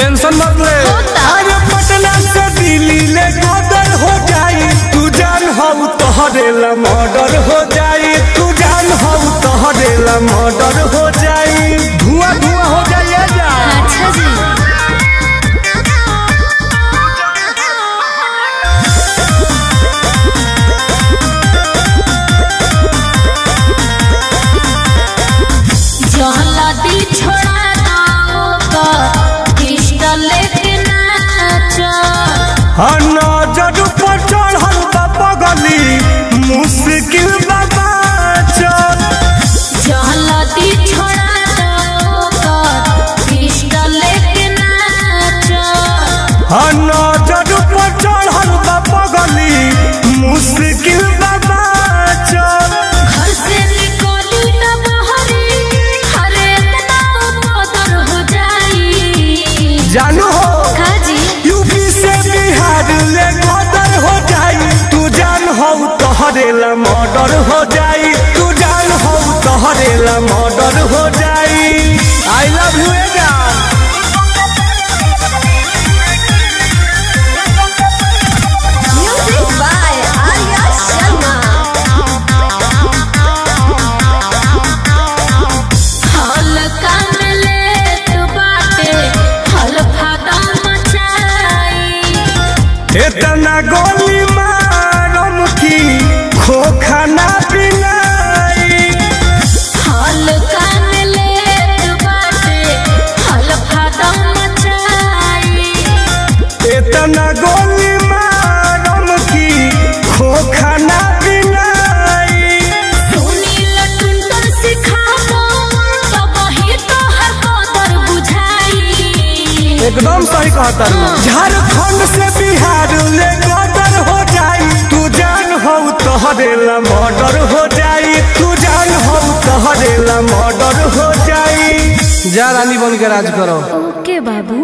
Tension मत ले। अरे पटना से दिल्ली ले मर्डर हो जाई। तू जान हऊ तोहरे ला मर्डर हो जाई। तू जान हऊ तोहरे ला मर्डर हो जाई। धुआँ धुआँ हो जाई जा। अच्छा जी। दिल छोड़ नज़र पर चढ़ल बा पगली मुश्किल छोड़ा हो तोहरेला मर्डर हो जाई। तू जान हो तोहरेला मर्डर हो जाई। आई लव यू ले इतना गोली मारम की खोखा ना तू इतना गोली मारम की खोखा ना तो एकदम सही कहता झारखंड से बिहार ले तोहरेला मर्डर हो जाई तू जान हो तोहरेला मर्डर हो जाई। जा रानी बन के राज करो। ओके बाबू।